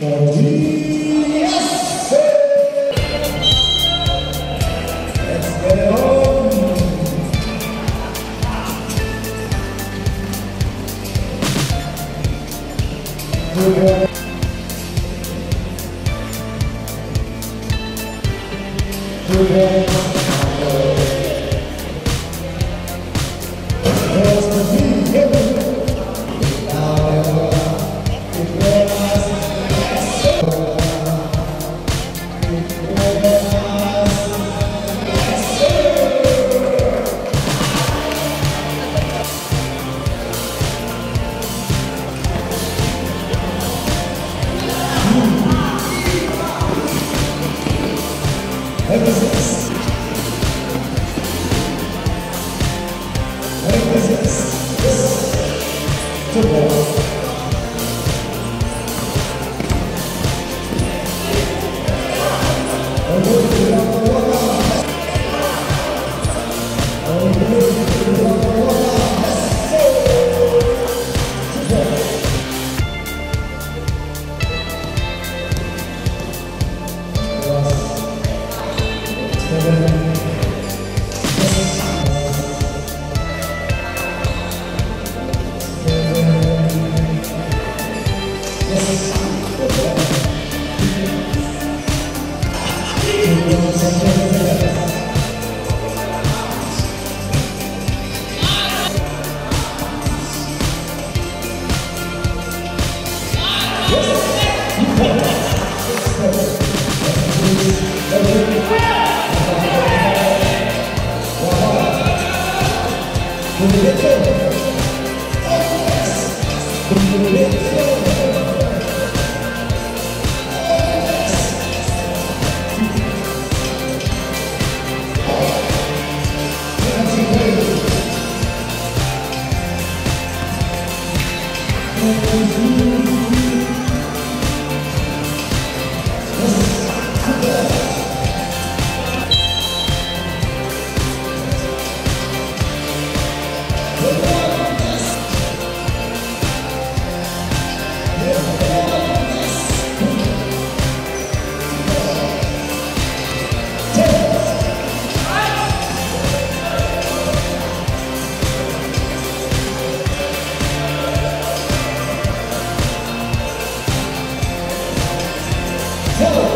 But we to know Obrigado. Yes.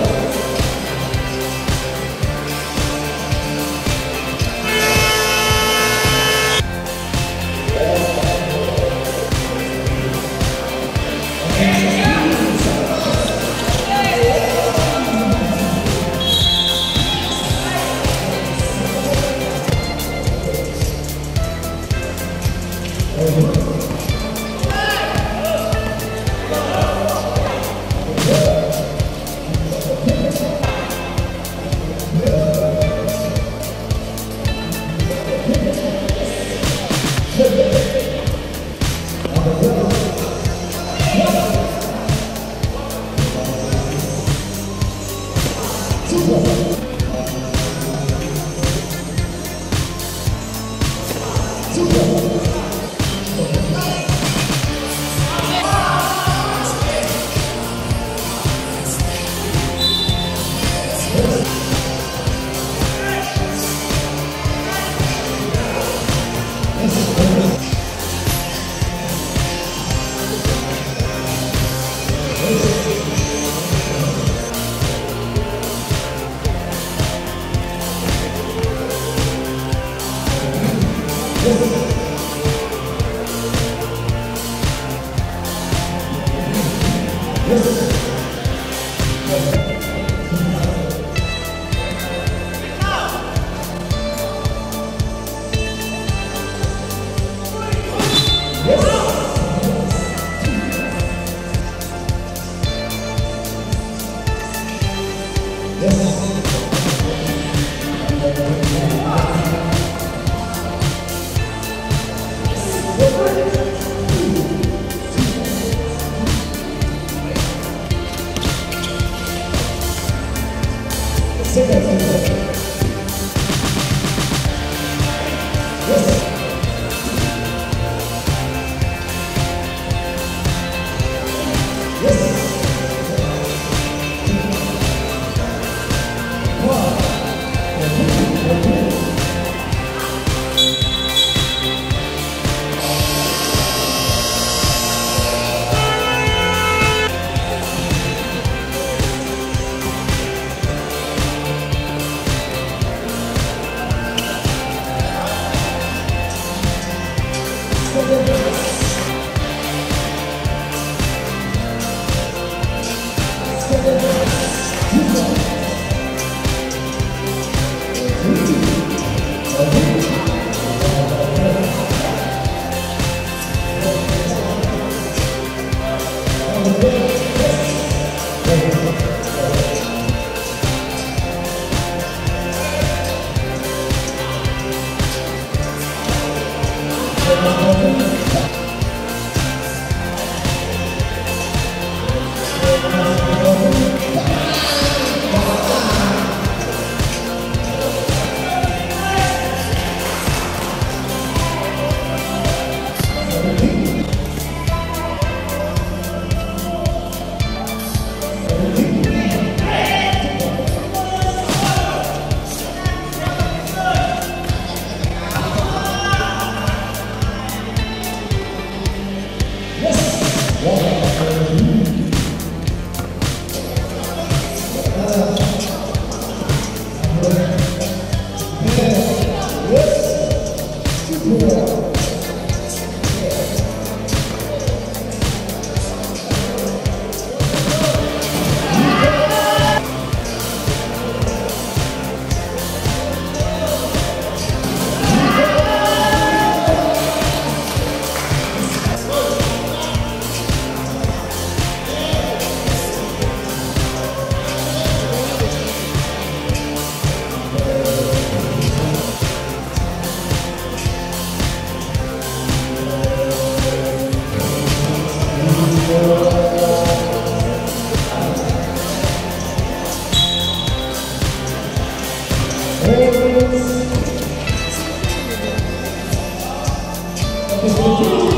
This is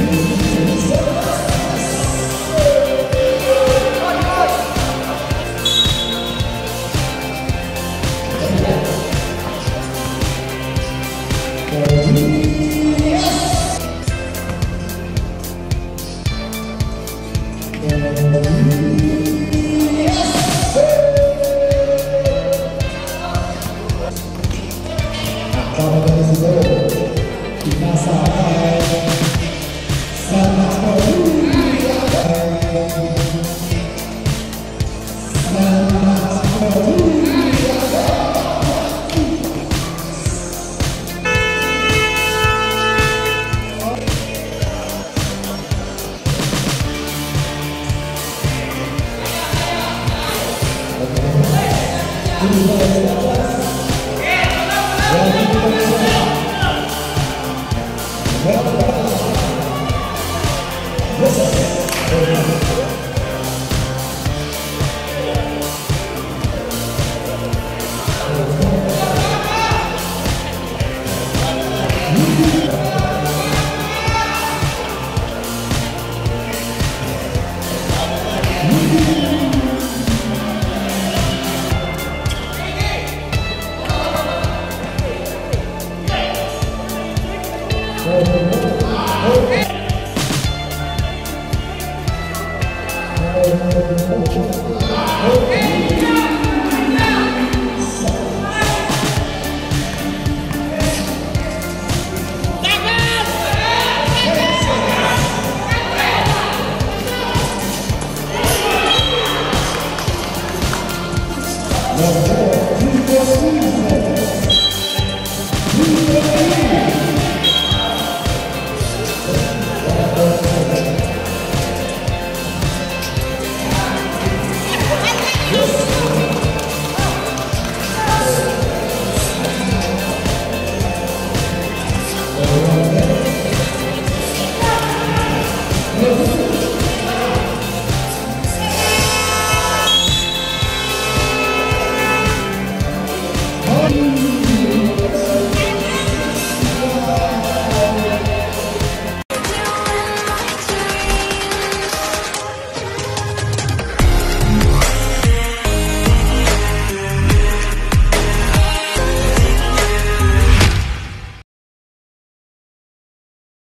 Para o vencedor, que passa a Oh.